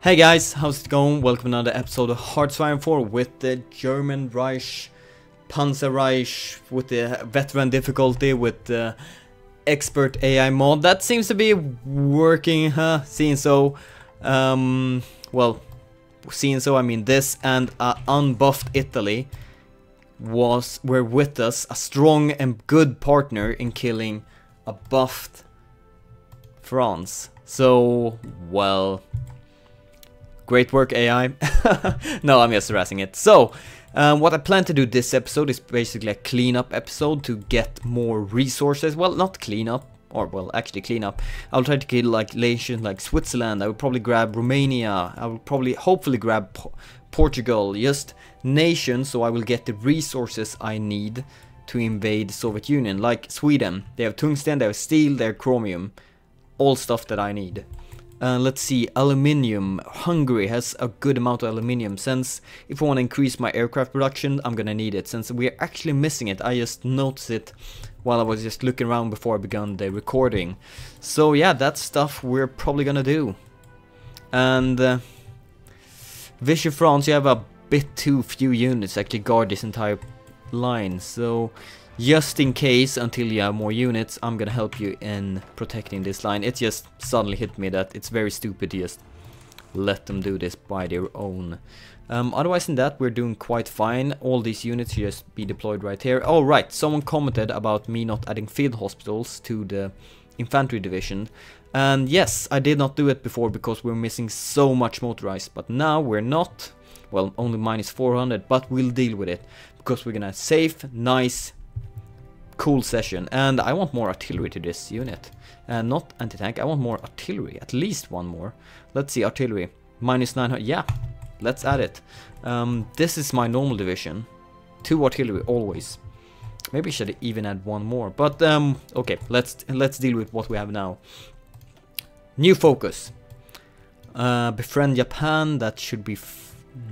Hey guys, how's it going? Welcome to another episode of Hearts of Iron 4 with the German Reich, Panzer Reich, with the veteran difficulty, with the expert AI mod. That seems to be working, huh? Seeing so, um, well, seeing so, I mean this and uh, unbuffed Italy was were with us, a strong and good partner in killing a buffed France. So, well, Great work, AI. no, I'm just harassing it. So, um, what I plan to do this episode is basically a cleanup episode to get more resources. Well, not cleanup, or well, actually clean up. I'll try to kill like nations like Switzerland. I will probably grab Romania. I will probably, hopefully, grab po Portugal. Just nations, so I will get the resources I need to invade the Soviet Union. Like Sweden, they have tungsten, they have steel, they have chromium, all stuff that I need. Uh, let's see, aluminium. Hungary has a good amount of aluminium. Since if I want to increase my aircraft production, I'm gonna need it. Since we're actually missing it, I just noticed it while I was just looking around before I began the recording. So yeah, that's stuff we're probably gonna do. And uh, Vichy France, you have a bit too few units actually guard this entire line. So just in case, until you have more units, I'm gonna help you in protecting this line. It just suddenly hit me that it's very stupid to just let them do this by their own. Um, otherwise than that, we're doing quite fine. All these units just be deployed right here. Oh right, someone commented about me not adding field hospitals to the infantry division. And yes, I did not do it before because we're missing so much motorized, but now we're not. Well, only minus 400, but we'll deal with it because we're gonna save, nice, cool session. And I want more artillery to this unit. And not anti-tank, I want more artillery. At least one more. Let's see, artillery. Minus 900, yeah. Let's add it. Um, this is my normal division. Two artillery, always. Maybe I should even add one more. But, um, okay, let's, let's deal with what we have now. New focus. Uh, befriend Japan, that should be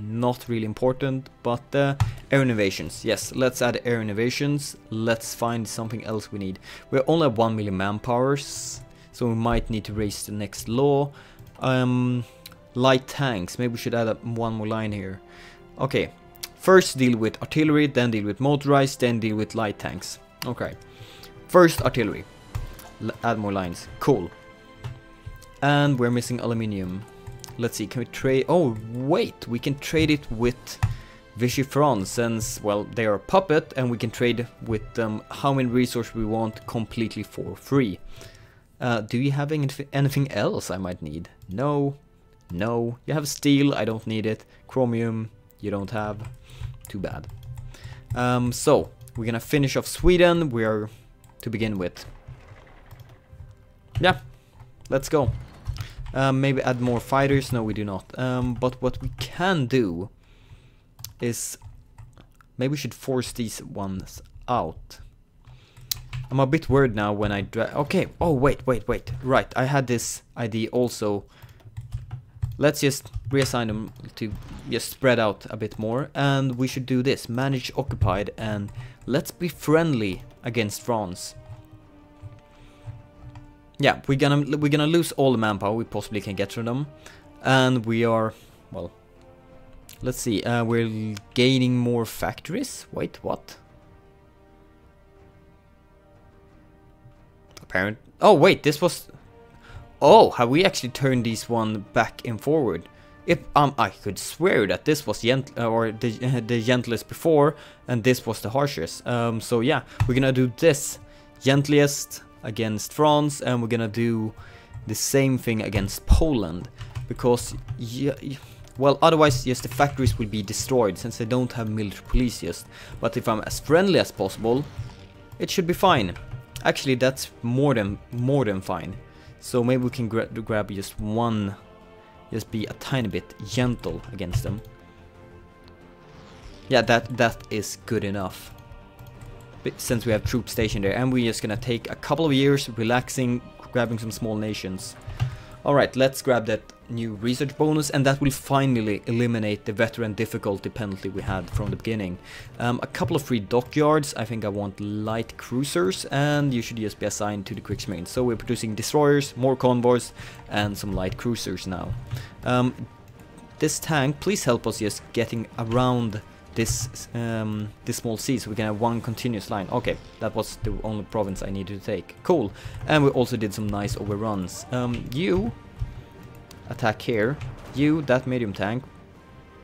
not really important, but uh, air innovations. Yes, let's add air innovations. Let's find something else we need. We're only at 1 million manpowers, so we might need to raise the next law. Um, light tanks, maybe we should add one more line here. Okay, first deal with artillery, then deal with motorized, then deal with light tanks. Okay, first artillery. L add more lines, cool. And we're missing aluminium. Let's see, can we trade... Oh, wait, we can trade it with France since, well, they are a puppet and we can trade with them how many resources we want completely for free. Uh, do you have anything else I might need? No, no. You have steel, I don't need it. Chromium, you don't have. Too bad. Um, so, we're gonna finish off Sweden. We are to begin with. Yeah, let's go. Um, maybe add more fighters. No, we do not. Um, but what we can do is maybe we should force these ones out. I'm a bit worried now when I drag. Okay. Oh wait, wait, wait. Right. I had this idea also. Let's just reassign them to just spread out a bit more, and we should do this: manage occupied, and let's be friendly against France. Yeah, we're gonna we're gonna lose all the manpower we possibly can get from them, and we are well. Let's see. Uh, we're gaining more factories. Wait, what? Apparent. Oh wait, this was. Oh, have we actually turned these one back and forward? If um, I could swear that this was gent or the the gentlest before, and this was the harshest. Um, so yeah, we're gonna do this gentlest against France and we're gonna do the same thing against Poland because well otherwise yes the factories will be destroyed since they don't have military police just but if I'm as friendly as possible it should be fine. Actually that's more than more than fine. So maybe we can gra grab just one just be a tiny bit gentle against them. Yeah that that is good enough since we have troops stationed there. And we're just gonna take a couple of years relaxing, grabbing some small nations. Alright, let's grab that new research bonus and that will finally eliminate the veteran difficulty penalty we had from the beginning. Um, a couple of free dockyards, I think I want light cruisers and you should just be assigned to the Kriegsmarine. So we're producing destroyers, more convoys and some light cruisers now. Um, this tank, please help us just getting around this um, this small sea so we can have one continuous line. Okay, that was the only province I needed to take. Cool. And we also did some nice overruns. Um, you attack here. You, that medium tank.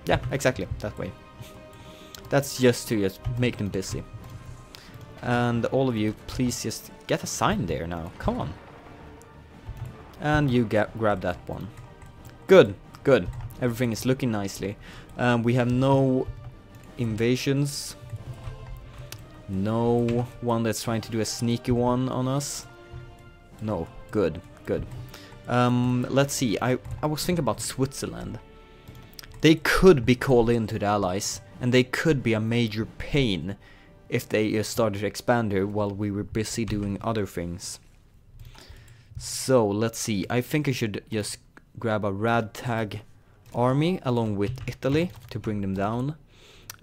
Yeah, exactly, that way. That's just to just make them busy. And all of you, please just get a sign there now. Come on. And you get grab that one. Good, good. Everything is looking nicely. Um, we have no invasions. No one that's trying to do a sneaky one on us. No, good, good. Um, let's see, I, I was thinking about Switzerland. They could be called into the Allies, and they could be a major pain if they uh, started to expand here while we were busy doing other things. So, let's see, I think I should just grab a Radtag army along with Italy to bring them down.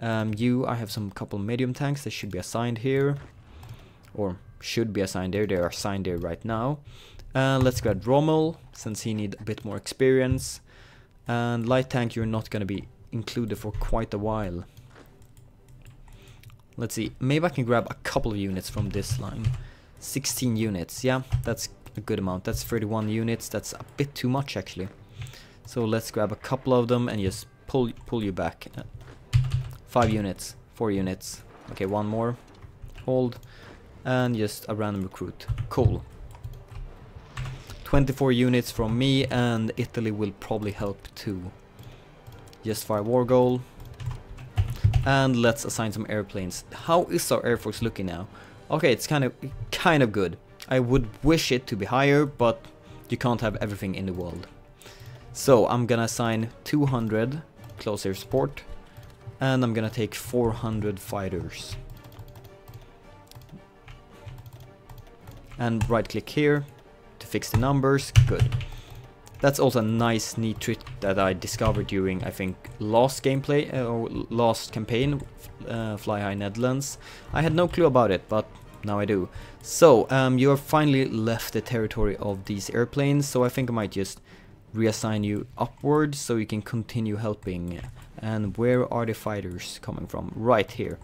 Um, you, I have some couple medium tanks that should be assigned here. Or should be assigned there, they are assigned there right now. Uh, let's grab Rommel, since he need a bit more experience. And light tank, you're not gonna be included for quite a while. Let's see, maybe I can grab a couple of units from this line. 16 units, yeah, that's a good amount. That's 31 units, that's a bit too much actually. So let's grab a couple of them and just pull pull you back. Five units, four units. Okay, one more. Hold. And just a random recruit. Cool. 24 units from me and Italy will probably help too. Just fire war goal. And let's assign some airplanes. How is our air force looking now? Okay, it's kind of kind of good. I would wish it to be higher, but you can't have everything in the world. So I'm gonna assign 200 close air support, and I'm gonna take 400 fighters. And right click here to fix the numbers, good. That's also a nice neat trick that I discovered during I think last gameplay uh, or last campaign uh, Fly High Netherlands. I had no clue about it but now I do. So um, you have finally left the territory of these airplanes so I think I might just reassign you upwards so you can continue helping and where are the fighters coming from? Right here.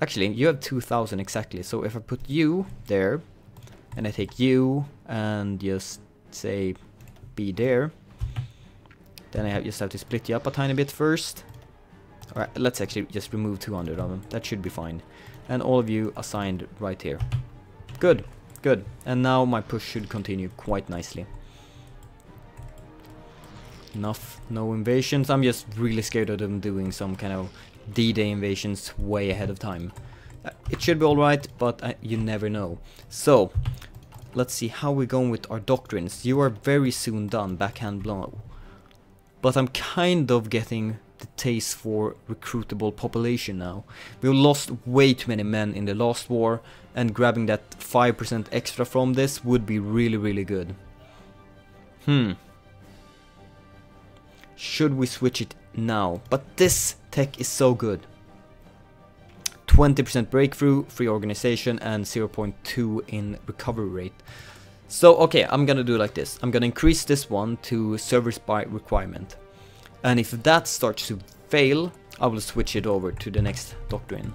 Actually, you have 2000 exactly, so if I put you there, and I take you, and just say be there, then I have just have to split you up a tiny bit first. Alright, let's actually just remove 200 of them, that should be fine. And all of you assigned right here. Good, good. And now my push should continue quite nicely. Enough, no invasions. I'm just really scared of them doing some kind of D-Day invasions way ahead of time. Uh, it should be alright, but uh, you never know. So, let's see how we're going with our doctrines. You are very soon done, backhand blow. But I'm kind of getting the taste for recruitable population now. We lost way too many men in the last war, and grabbing that 5% extra from this would be really, really good. Hmm. Should we switch it now? But this tech is so good. 20% breakthrough, free organization, and 0.2 in recovery rate. So, okay, I'm gonna do like this. I'm gonna increase this one to service by requirement. And if that starts to fail, I will switch it over to the next doctrine.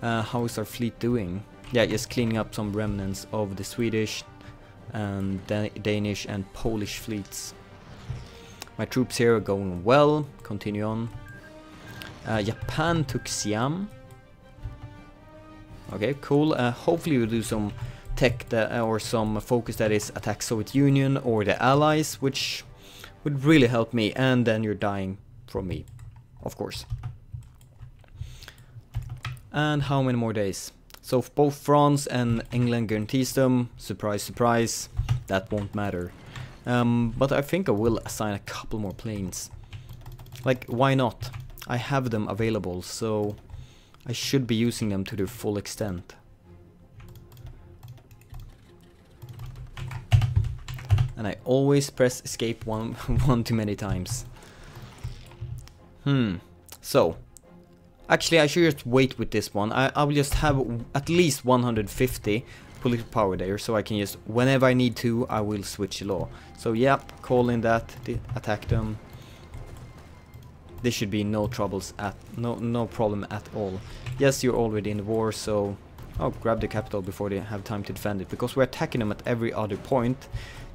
Uh, how is our fleet doing? Yeah, just cleaning up some remnants of the Swedish and Danish and Polish fleets. My troops here are going well. Continue on. Uh, Japan took Siam. Okay, cool. Uh, hopefully we'll do some tech that, uh, or some focus that is attack Soviet Union or the Allies, which would really help me. And then you're dying from me, of course. And how many more days? So both France and England guarantees them. Surprise, surprise. That won't matter. Um, but I think I will assign a couple more planes. Like, why not? I have them available, so I should be using them to their full extent. And I always press escape one, one too many times. Hmm, so. Actually, I should just wait with this one. I, I will just have at least 150 political power there, so I can just, whenever I need to, I will switch law. So yep, call in that, attack them. This should be no troubles at, no, no problem at all. Yes, you're already in the war, so Oh, grab the capital before they have time to defend it, because we're attacking them at every other point.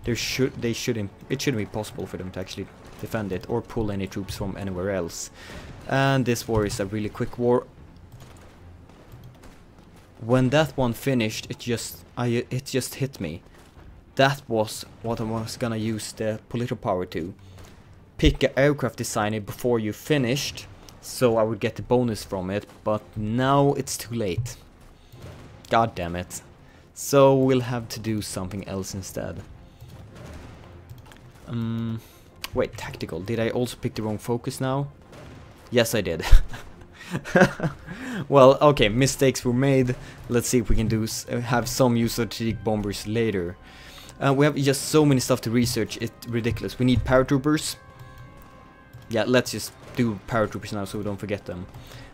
There should they shouldn't it shouldn't be possible for them to actually defend it or pull any troops from anywhere else. And this war is a really quick war. When that one finished, it just I it just hit me. That was what I was gonna use the political power to. Pick an aircraft designer before you finished, so I would get the bonus from it, but now it's too late. God damn it. So we'll have to do something else instead. Um, wait, tactical. Did I also pick the wrong focus now? Yes, I did. well, okay, mistakes were made. Let's see if we can do uh, have some use of strategic bombers later. Uh, we have just so many stuff to research, it's ridiculous. We need paratroopers. Yeah, let's just do paratroopers now so we don't forget them.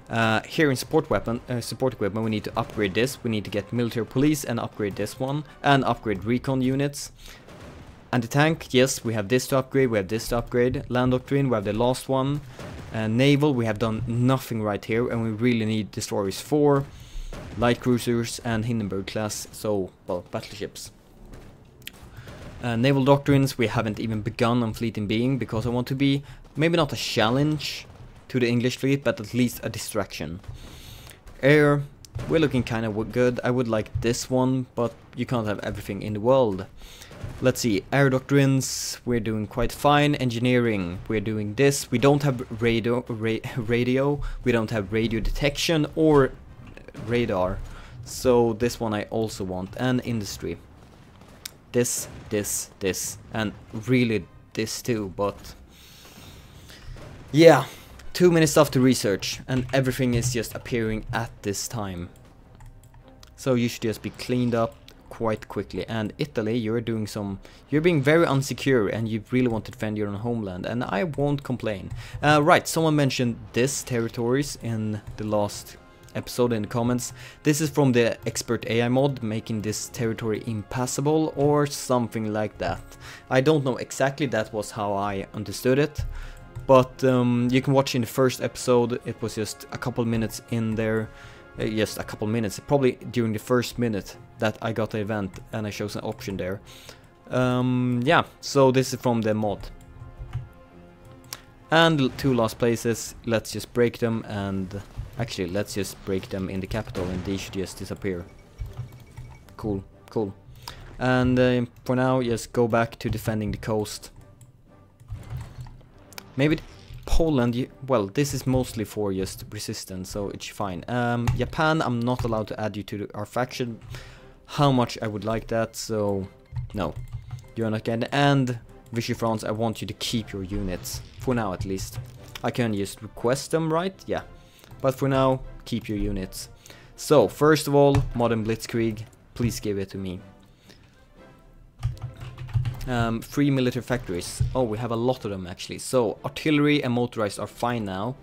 Uh, here in support weapon, uh, support equipment, we need to upgrade this. We need to get military police and upgrade this one, and upgrade recon units. And the tank, yes, we have this to upgrade, we have this to upgrade. Land doctrine, we have the last one. Uh, naval, we have done nothing right here, and we really need destroyers 4, light cruisers, and Hindenburg class, so, well, battleships. Uh, naval doctrines, we haven't even begun on fleet in being, because I want to be, maybe not a challenge, to the English fleet, but at least a distraction. Air, we're looking kind of good. I would like this one, but you can't have everything in the world. Let's see, air doctrines, we're doing quite fine. Engineering, we're doing this. We don't have radio, ra radio, we don't have radio detection or radar. So this one I also want. And industry. This, this, this, and really this too, but... Yeah, too many stuff to research and everything is just appearing at this time. So you should just be cleaned up quite quickly. And Italy, you're doing some... You're being very unsecure and you really want to defend your own homeland. And I won't complain. Uh, right, someone mentioned this territories in the last episode in the comments. This is from the expert AI mod, making this territory impassable or something like that. I don't know exactly, that was how I understood it. But um, you can watch in the first episode, it was just a couple minutes in there, uh, just a couple minutes, probably during the first minute that I got the event and I chose an option there. Um, yeah, so this is from the mod. And two last places, let's just break them and actually let's just break them in the capital and they should just disappear. Cool, cool. And uh, for now, just go back to defending the coast. Maybe Poland, well, this is mostly for just resistance, so it's fine. Um, Japan, I'm not allowed to add you to our faction. How much I would like that, so no. You're not getting, and Vichy France, I want you to keep your units, for now at least. I can just request them, right? Yeah. But for now, keep your units. So, first of all, Modern Blitzkrieg, please give it to me. Um, free military factories. Oh, we have a lot of them actually. So, artillery and motorized are fine now.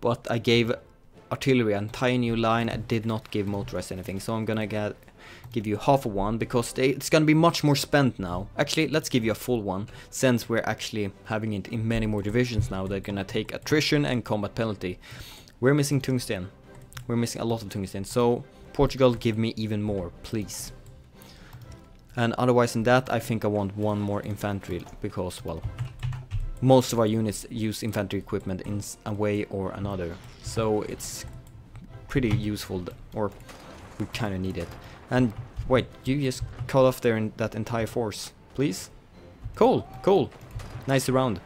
But I gave artillery an entire new line. I did not give motorized anything. So I'm gonna get give you half of one because they, it's gonna be much more spent now. Actually, let's give you a full one since we're actually having it in many more divisions now. They're gonna take attrition and combat penalty. We're missing tungsten. We're missing a lot of tungsten. So Portugal, give me even more, please. And otherwise than that, I think I want one more infantry, because, well, most of our units use infantry equipment in a way or another. So it's pretty useful, or we kind of need it. And wait, you just cut off their in that entire force, please? Cool, cool. Nice round.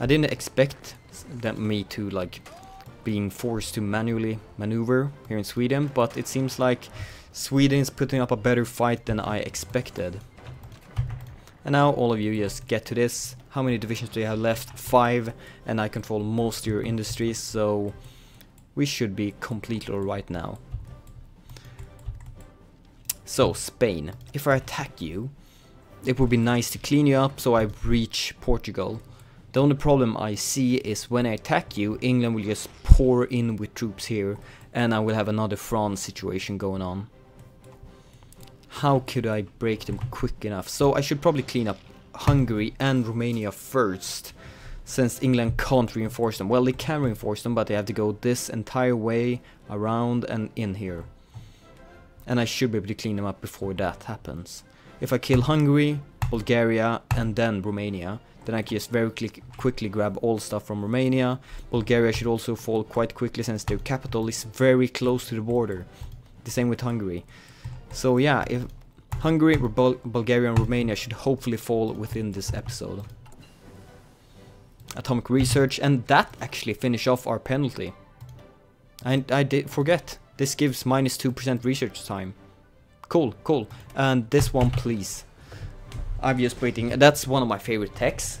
I didn't expect that me to like being forced to manually maneuver here in Sweden, but it seems like Sweden is putting up a better fight than I expected. And now all of you just get to this. How many divisions do you have left? Five, and I control most of your industries, so we should be completely alright now. So, Spain. If I attack you, it would be nice to clean you up so I reach Portugal. The only problem I see is when I attack you, England will just pour in with troops here and I will have another France situation going on. How could I break them quick enough? So I should probably clean up Hungary and Romania first, since England can't reinforce them. Well, they can reinforce them, but they have to go this entire way around and in here. And I should be able to clean them up before that happens. If I kill Hungary, Bulgaria, and then Romania, then I can just very quickly grab all stuff from Romania. Bulgaria should also fall quite quickly since their capital is very close to the border. The same with Hungary. So yeah, if Hungary, Bul Bulgaria and Romania should hopefully fall within this episode. Atomic research, and that actually finish off our penalty. And I did forget. This gives minus 2% research time. Cool, cool. And this one, please. I'm just waiting. That's one of my favorite techs,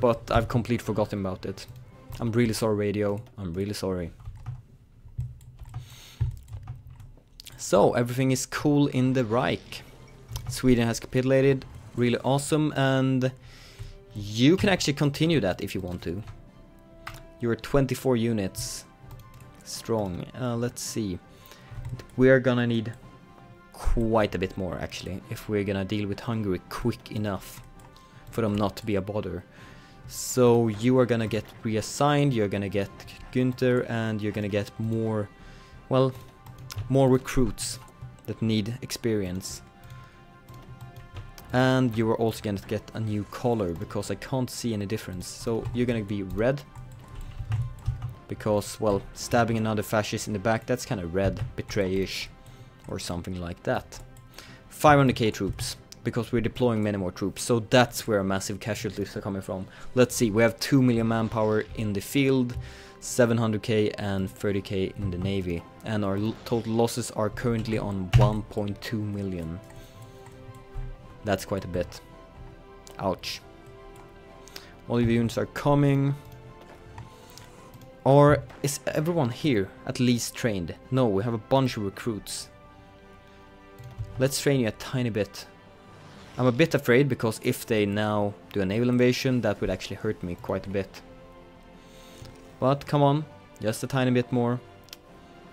but I've completely forgotten about it. I'm really sorry, radio. I'm really sorry. So, everything is cool in the Reich. Sweden has capitulated. Really awesome. And you can actually continue that if you want to. You're 24 units strong. Uh, let's see. We're gonna need quite a bit more actually if we're gonna deal with Hungary quick enough for them not to be a bother. So you are gonna get reassigned, you're gonna get Günther and you're gonna get more, well, more recruits that need experience. And you are also gonna get a new color because I can't see any difference. So you're gonna be red. Because, well, stabbing another fascist in the back, that's kind of red, betrayish or something like that. 500k troops, because we're deploying many more troops, so that's where massive casualties are coming from. Let's see, we have 2 million manpower in the field, 700k and 30k in the navy, and our total losses are currently on 1.2 million. That's quite a bit. Ouch. All of the units are coming. Or is everyone here at least trained? No, we have a bunch of recruits. Let's train you a tiny bit. I'm a bit afraid because if they now do a naval invasion, that would actually hurt me quite a bit. But come on, just a tiny bit more.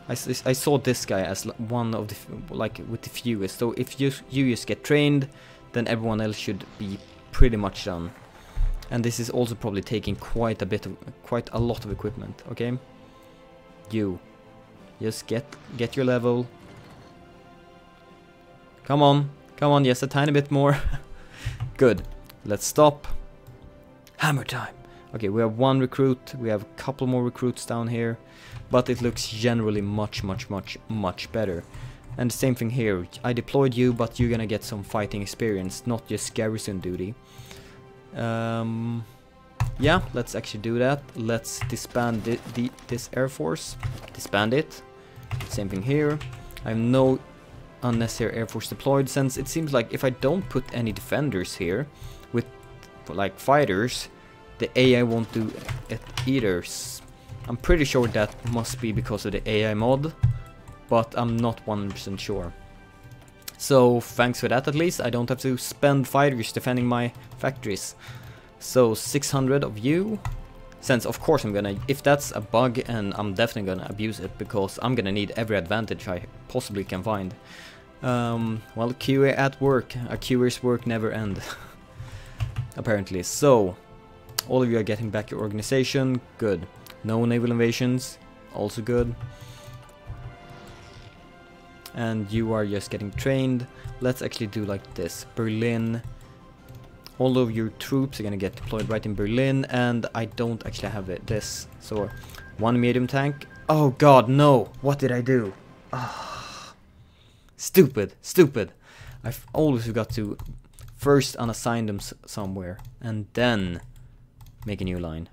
I, I saw this guy as one of the, like, with the fewest. So if you, you just get trained, then everyone else should be pretty much done. And this is also probably taking quite a bit of, quite a lot of equipment, okay? You. Just get, get your level, Come on. Come on, just a tiny bit more. Good. Let's stop. Hammer time. Okay, we have one recruit. We have a couple more recruits down here. But it looks generally much, much, much, much better. And the same thing here. I deployed you, but you're gonna get some fighting experience, not just garrison duty. Um, yeah, let's actually do that. Let's disband the, the, this air force. Disband it. Same thing here. I have no unnecessary air force deployed since it seems like if I don't put any defenders here with like fighters the AI won't do it either. I'm pretty sure that must be because of the AI mod but I'm not 100% sure. So thanks for that at least, I don't have to spend fighters defending my factories. So 600 of you, since of course I'm gonna, if that's a bug and I'm definitely gonna abuse it because I'm gonna need every advantage I possibly can find. Um, well, QA at work. A QA's work never end. Apparently. So, all of you are getting back your organization. Good. No naval invasions. Also good. And you are just getting trained. Let's actually do like this. Berlin. All of your troops are gonna get deployed right in Berlin. And I don't actually have it, this. So, one medium tank. Oh god, no! What did I do? Oh. Stupid, stupid. I've always got to first unassign them somewhere and then make a new line.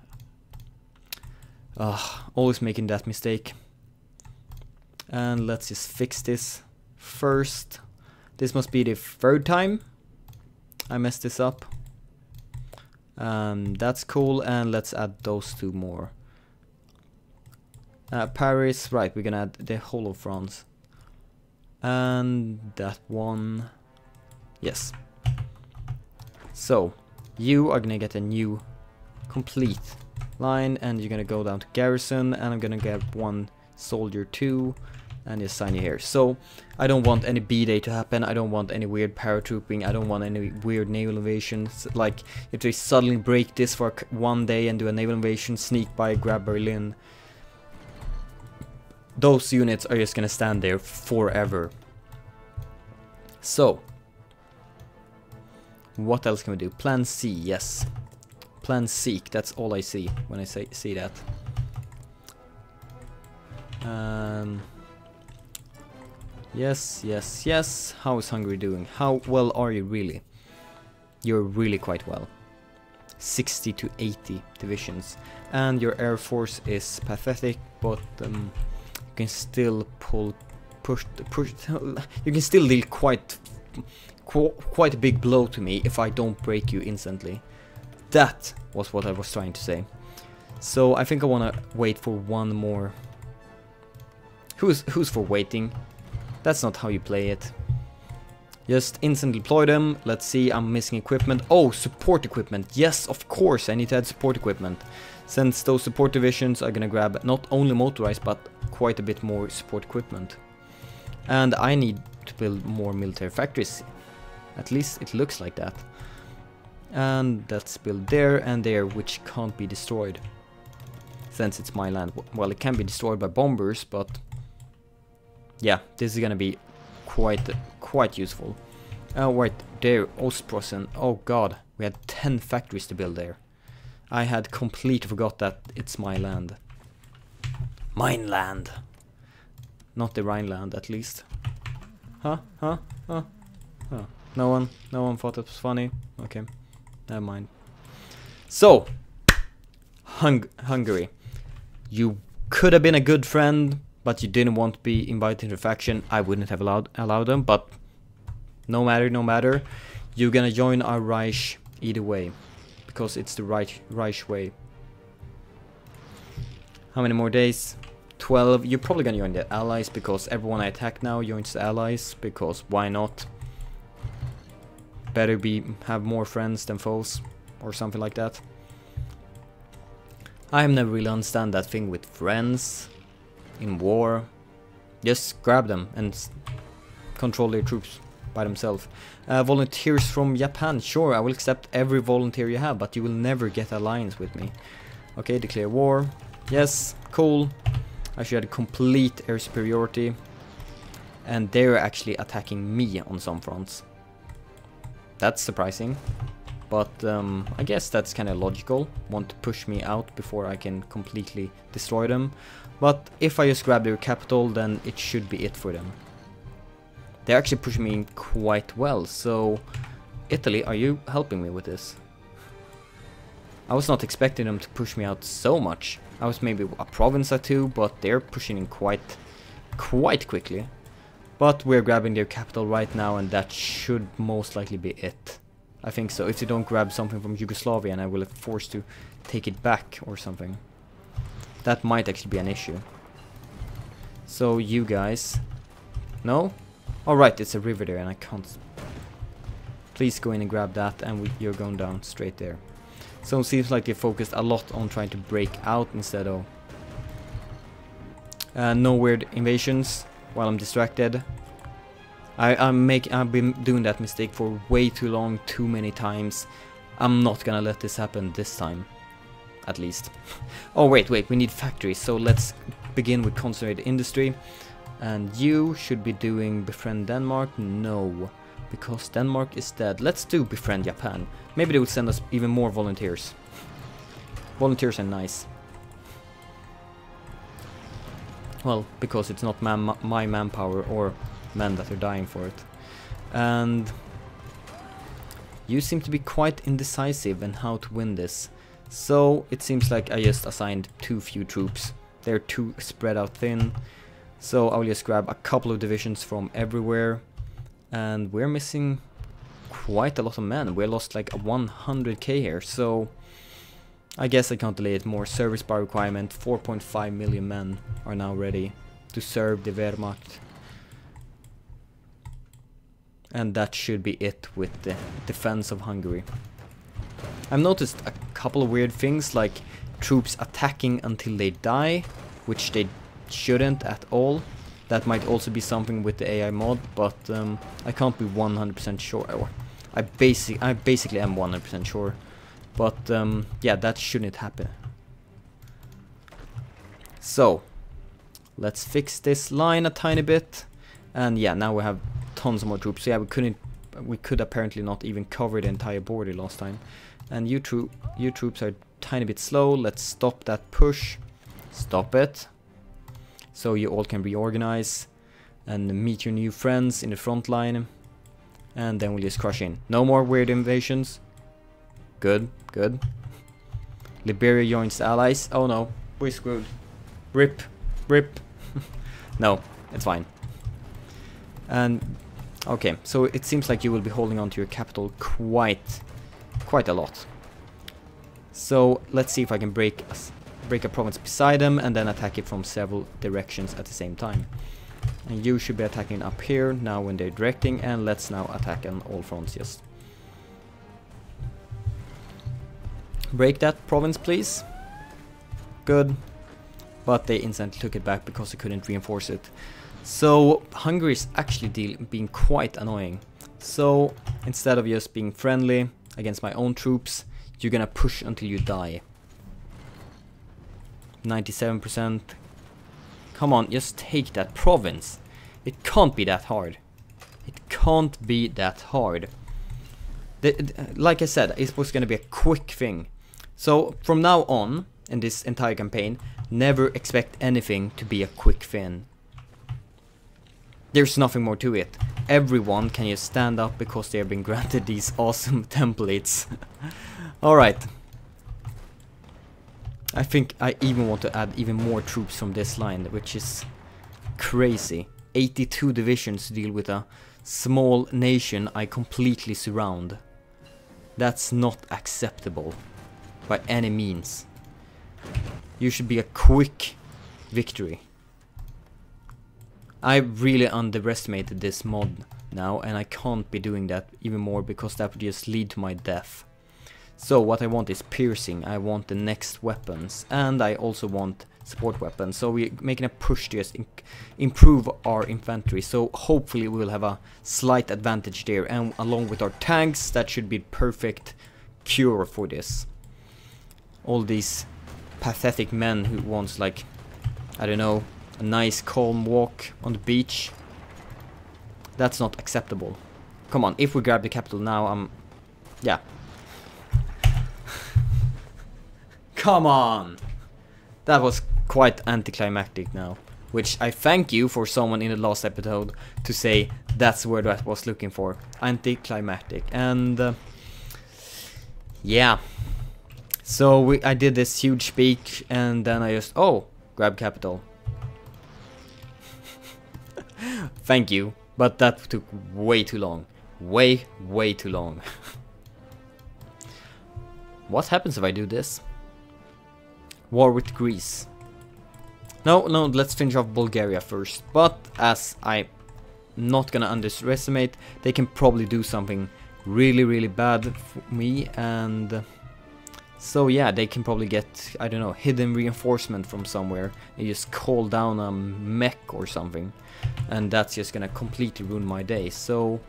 Ugh, always making that mistake. And let's just fix this first. This must be the third time I messed this up. Um, that's cool, and let's add those two more. Uh, Paris, right, we're gonna add the whole of France. And that one... Yes. So, you are gonna get a new complete line and you're gonna go down to garrison and I'm gonna get one soldier too and just sign you here. So I don't want any D-Day to happen, I don't want any weird paratrooping, I don't want any weird naval invasions. Like, if they suddenly break this for one day and do a naval invasion, sneak by, grab Berlin, those units are just gonna stand there forever. So, what else can we do? Plan C, yes. Plan Seek, that's all I see when I say see that. Um, yes, yes, yes. How is Hungary doing? How well are you really? You're really quite well. 60 to 80 divisions. And your air force is pathetic, but um, you can still pull, push, push. you can still deal quite, quite a big blow to me if I don't break you instantly. That was what I was trying to say. So I think I want to wait for one more Who's who's for waiting? That's not how you play it. Just instant deploy them. Let's see, I'm missing equipment. Oh, support equipment. Yes, of course, I need to add support equipment. Since those support divisions are gonna grab not only motorized, but quite a bit more support equipment. And I need to build more military factories. At least it looks like that. And that's built there and there, which can't be destroyed. Since it's my land. Well, it can be destroyed by bombers, but yeah, this is gonna be quite quite useful. Oh wait, there, Osprosen Oh god, we had 10 factories to build there. I had completely forgot that it's my land. Mine land. Not the Rhineland, at least. Huh? Huh? Huh? Huh? No one? No one thought it was funny? Okay. Never mind. So, Hung Hungary. You could have been a good friend, but you didn't want to be invited to faction, I wouldn't have allowed allowed them. But no matter, no matter, you're gonna join our Reich either way, because it's the Reich Reich way. How many more days? 12. You're probably gonna join the allies because everyone I attack now joins the allies because why not? Better be have more friends than foes or something like that. I never really understand that thing with friends in war, just grab them and control their troops by themselves. Uh, volunteers from Japan, sure, I will accept every volunteer you have, but you will never get alliance with me. Okay, declare war. Yes, cool. I should have complete air superiority. And they're actually attacking me on some fronts. That's surprising. But um, I guess that's kind of logical. Want to push me out before I can completely destroy them. But if I just grab their capital, then it should be it for them. They're actually pushing me quite well, so... Italy, are you helping me with this? I was not expecting them to push me out so much. I was maybe a province or two, but they're pushing in quite, quite quickly. But we're grabbing their capital right now, and that should most likely be it. I think so. If they don't grab something from Yugoslavia, and I will be forced to take it back or something. That might actually be an issue. So you guys... No? Alright, it's a river there and I can't... Please go in and grab that and we, you're going down straight there. So it seems like they focused a lot on trying to break out instead of... Uh, no weird invasions while I'm distracted. I, I'm make, I've been doing that mistake for way too long, too many times. I'm not gonna let this happen this time at least. oh wait, wait, we need factories, so let's begin with concentrated industry. And you should be doing befriend Denmark? No, because Denmark is dead. Let's do befriend Japan. Maybe they will send us even more volunteers. Volunteers are nice. Well, because it's not man my manpower or men that are dying for it. And you seem to be quite indecisive in how to win this. So it seems like I just assigned too few troops. They're too spread out thin. So I'll just grab a couple of divisions from everywhere. And we're missing quite a lot of men. We lost like 100k here. So I guess I can't delay it more. Service by requirement. 4.5 million men are now ready to serve the Wehrmacht. And that should be it with the defense of Hungary. I've noticed a couple of weird things like troops attacking until they die, which they shouldn't at all. That might also be something with the AI mod, but um, I can't be 100% sure. I basic I basically am 100% sure, but um, yeah, that shouldn't happen. So let's fix this line a tiny bit, and yeah, now we have tons more troops. So yeah, we couldn't we could apparently not even cover the entire border last time. And you, tro you troops are tiny bit slow. Let's stop that push. Stop it. So you all can reorganize and meet your new friends in the front line. And then we'll just crush in. No more weird invasions. Good, good. Liberia joins allies. Oh no, we're screwed. Rip, rip. no, it's fine. And Okay, so it seems like you will be holding on to your capital quite, quite a lot. So let's see if I can break a, break a province beside them and then attack it from several directions at the same time. And you should be attacking up here now when they're directing and let's now attack on all fronts just. Break that province please. Good. But they instantly took it back because they couldn't reinforce it. So Hungary is actually being quite annoying. So instead of just being friendly against my own troops, you're gonna push until you die. 97%. Come on, just take that province. It can't be that hard. It can't be that hard. The, like I said, it was gonna be a quick thing. So from now on, in this entire campaign, never expect anything to be a quick thing. There's nothing more to it. Everyone can just stand up because they have been granted these awesome templates. Alright. I think I even want to add even more troops from this line, which is crazy. 82 divisions to deal with a small nation I completely surround. That's not acceptable by any means. You should be a quick victory. I really underestimated this mod now and I can't be doing that even more because that would just lead to my death. So what I want is piercing, I want the next weapons and I also want support weapons. So we're making a push to just improve our infantry. So hopefully we will have a slight advantage there and along with our tanks that should be perfect cure for this. All these pathetic men who wants like, I don't know, a nice calm walk on the beach. That's not acceptable. Come on, if we grab the capital now, I'm... Yeah. Come on! That was quite anticlimactic now. Which I thank you for someone in the last episode to say that's where I was looking for. Anticlimactic. And... Uh, yeah. So we, I did this huge speak and then I just... Oh! Grab capital. Thank you, but that took way too long. Way, way too long. what happens if I do this? War with Greece. No, no, let's finish off Bulgaria first. But as I'm not gonna underestimate, they can probably do something really, really bad for me and... So yeah, they can probably get, I don't know, hidden reinforcement from somewhere and just call down a mech or something. And that's just gonna completely ruin my day. So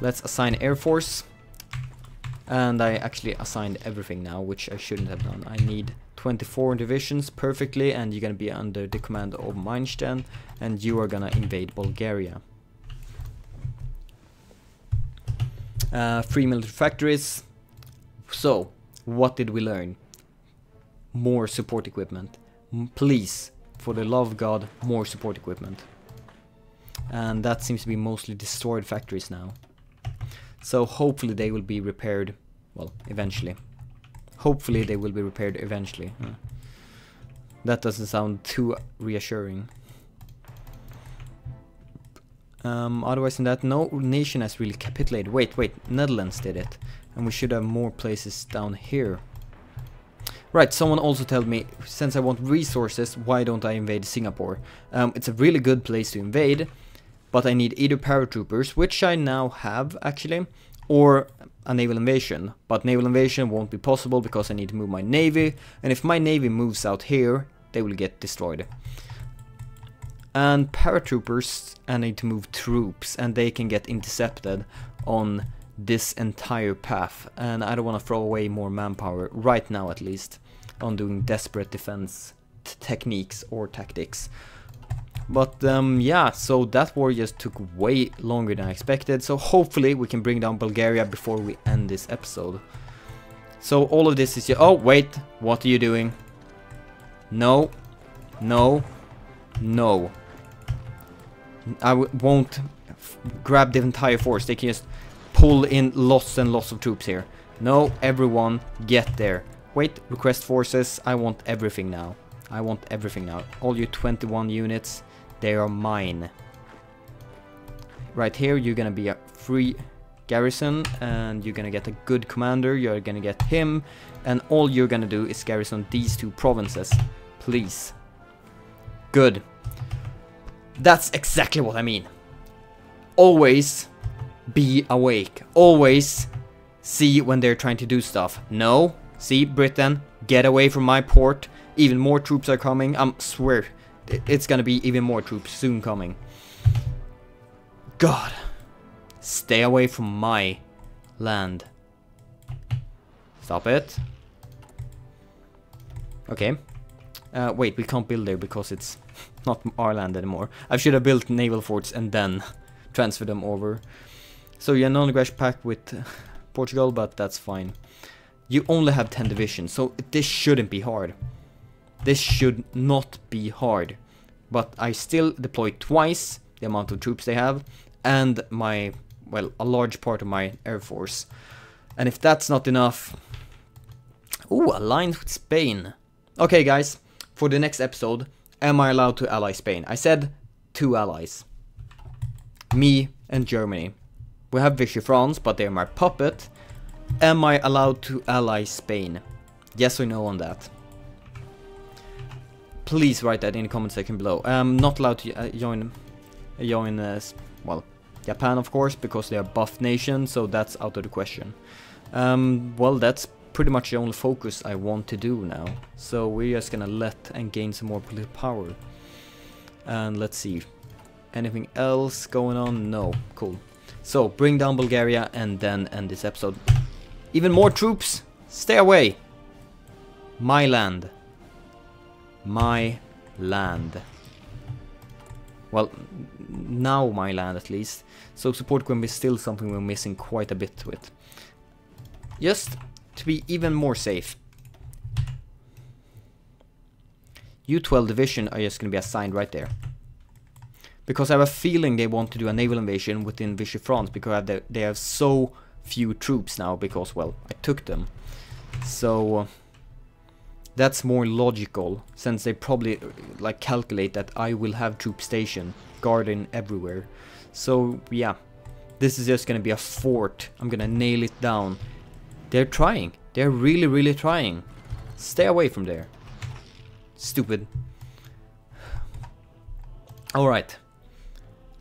let's assign Air Force. And I actually assigned everything now, which I shouldn't have done. I need 24 divisions perfectly and you're gonna be under the command of Manstein and you are gonna invade Bulgaria. Uh, free military factories. So, what did we learn? More support equipment. Please, for the love of God, more support equipment. And that seems to be mostly destroyed factories now. So hopefully they will be repaired, well, eventually. Hopefully they will be repaired eventually. Hmm. That doesn't sound too reassuring. Um, otherwise than that, no nation has really capitulated. Wait, wait, Netherlands did it. And we should have more places down here. Right, someone also told me, since I want resources, why don't I invade Singapore? Um, it's a really good place to invade, but I need either paratroopers, which I now have actually, or a naval invasion. But naval invasion won't be possible because I need to move my navy, and if my navy moves out here, they will get destroyed. And paratroopers, I need to move troops, and they can get intercepted on this entire path. And I don't want to throw away more manpower, right now at least, on doing desperate defense techniques or tactics. But um, yeah, so that war just took way longer than I expected, so hopefully we can bring down Bulgaria before we end this episode. So all of this is... Oh, wait, what are you doing? No, no, no. I w won't grab the entire force, they can just pull in lots and lots of troops here. No, everyone, get there. Wait, request forces, I want everything now. I want everything now. All you 21 units, they are mine. Right here, you're gonna be a free garrison, and you're gonna get a good commander, you're gonna get him, and all you're gonna do is garrison these two provinces. Please. Good. That's exactly what I mean. Always be awake. Always see when they're trying to do stuff. No. See, Britain, get away from my port. Even more troops are coming. I am swear, it's gonna be even more troops soon coming. God. Stay away from my land. Stop it. Okay. Uh, wait, we can't build there because it's not our land anymore. I should have built naval forts and then transfer them over. So you're not in non-aggression pact with uh, Portugal, but that's fine. You only have 10 divisions, so this shouldn't be hard. This should not be hard. But I still deploy twice the amount of troops they have, and my, well, a large part of my air force. And if that's not enough... Ooh, aligned with Spain. Okay, guys, for the next episode, am I allowed to ally Spain? I said two allies. Me and Germany. We have Vichy France, but they're my puppet. Am I allowed to ally Spain? Yes or no on that? Please write that in the comment section below. I'm not allowed to uh, join, join, uh, well, Japan of course, because they're buff nation, so that's out of the question. Um, well, that's pretty much the only focus I want to do now. So we're just gonna let and gain some more political power. And let's see. Anything else going on? No. Cool. So, bring down Bulgaria and then end this episode. Even more troops? Stay away! My land. My land. Well, now my land at least. So support Grim is still something we're missing quite a bit with. Just to be even more safe. U-12 division are just going to be assigned right there. Because I have a feeling they want to do a naval invasion within Vichy France because they have so few troops now because, well, I took them. So uh, that's more logical since they probably like calculate that I will have troop station guarding everywhere. So yeah, this is just gonna be a fort. I'm gonna nail it down. They're trying. They're really, really trying. Stay away from there. Stupid. Alright.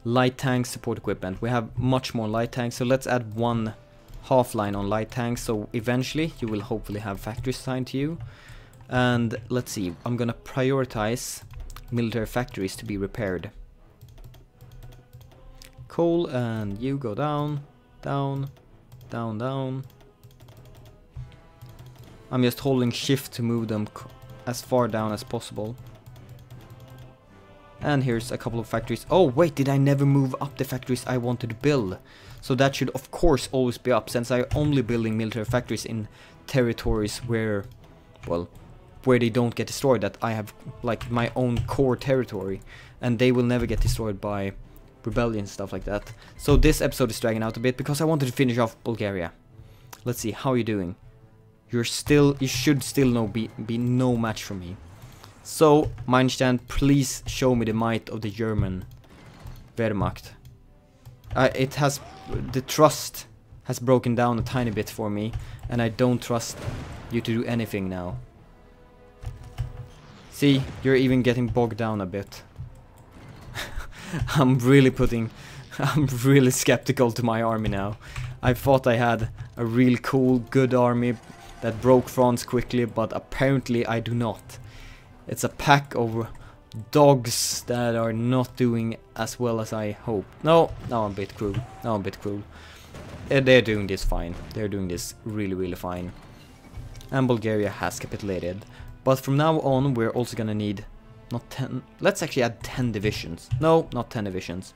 Light tanks, support equipment. We have much more light tanks, so let's add one half line on light tanks, so eventually you will hopefully have factories assigned to you. And let's see, I'm gonna prioritize military factories to be repaired. Coal and you go down, down, down, down. I'm just holding shift to move them as far down as possible. And here's a couple of factories. Oh wait, did I never move up the factories I wanted to build? So that should of course always be up since I'm only building military factories in territories where, well, where they don't get destroyed, that I have like my own core territory. And they will never get destroyed by rebellion stuff like that. So this episode is dragging out a bit because I wanted to finish off Bulgaria. Let's see, how are you doing? You're still, you should still no be, be no match for me. So, Manstein, please show me the might of the German Wehrmacht. Uh, it has, the trust has broken down a tiny bit for me, and I don't trust you to do anything now. See, you're even getting bogged down a bit. I'm really putting, I'm really skeptical to my army now. I thought I had a real cool, good army that broke France quickly, but apparently I do not. It's a pack of dogs that are not doing as well as I hope. No, now I'm a bit cruel. Now I'm a bit cruel. Uh, they're doing this fine. They're doing this really, really fine. And Bulgaria has capitulated. But from now on, we're also gonna need not 10. Let's actually add 10 divisions. No, not 10 divisions.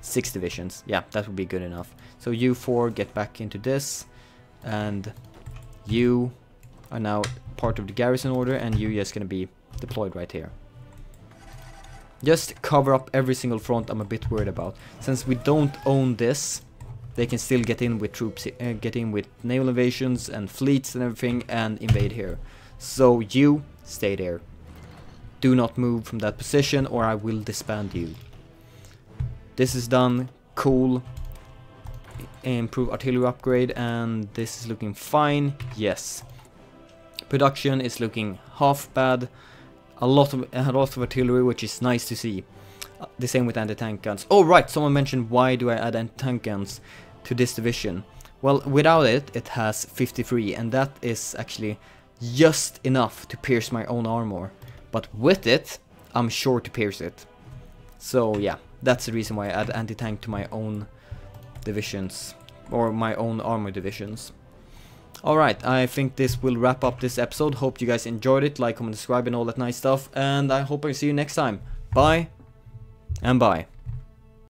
6 divisions. Yeah, that would be good enough. So you 4 get back into this. And you are now part of the garrison order. And you just gonna be deployed right here. Just cover up every single front I'm a bit worried about. Since we don't own this, they can still get in with troops, uh, get in with naval invasions and fleets and everything and invade here. So you stay there. Do not move from that position or I will disband you. This is done, cool. Improve artillery upgrade and this is looking fine, yes. Production is looking half bad a lot of a lot of artillery, which is nice to see. Uh, the same with anti-tank guns. Oh right, someone mentioned why do I add anti-tank guns to this division? Well, without it, it has 53, and that is actually just enough to pierce my own armor. But with it, I'm sure to pierce it. So yeah, that's the reason why I add anti-tank to my own divisions, or my own armor divisions. Alright, I think this will wrap up this episode. Hope you guys enjoyed it. Like, comment, subscribe and all that nice stuff. And I hope I see you next time. Bye and bye.